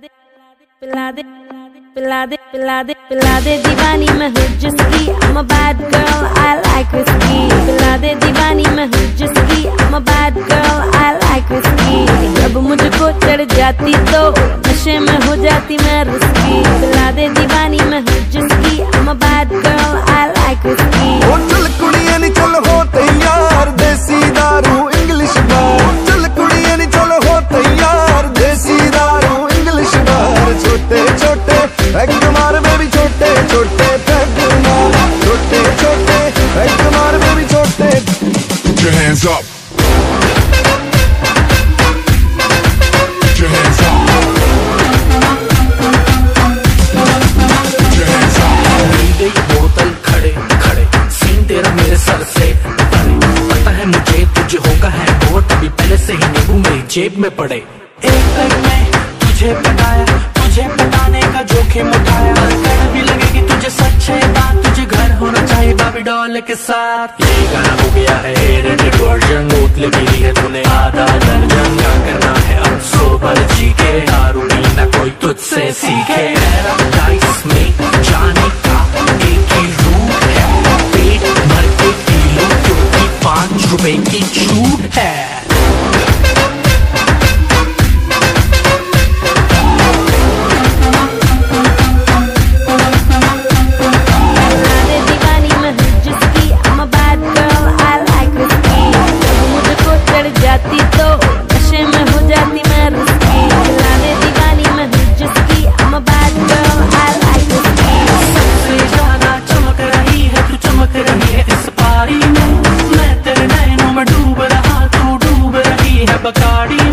दे, पिला दे पिला दे पिला दे दीवानी मैं हूँ जिसकी, I'm a bad girl, I like whiskey. पिला दे, दीवानी मैं हूँ जिसकी, I'm a bad girl, I like जब मुझको चढ़ जाती तो नशे में हो जाती मैं रिस्की. पिला दे, दीवानी मैं हूँ जिसकी hands up. खड़े सीन तेरा मेरे सर पता है मुझे तुझे होगा है तभी पहले ही मेरी जेब में पड़े। एक में तुझे पटाया, तुझे पटाने का जोखिम उठाया। डॉल के साथ। ये गाना हो गया है एडिटेड वर्जन बोतल ली है तूने, आधा दर्जन। क्या करना है, अब सोबर जी के दारू ना कोई तुझसे सीखे। पैराडाइज में जाने का एक ही रूट है। पेट भर के पी लो क्योंकि पाँच रुपए की छूट है। பாடி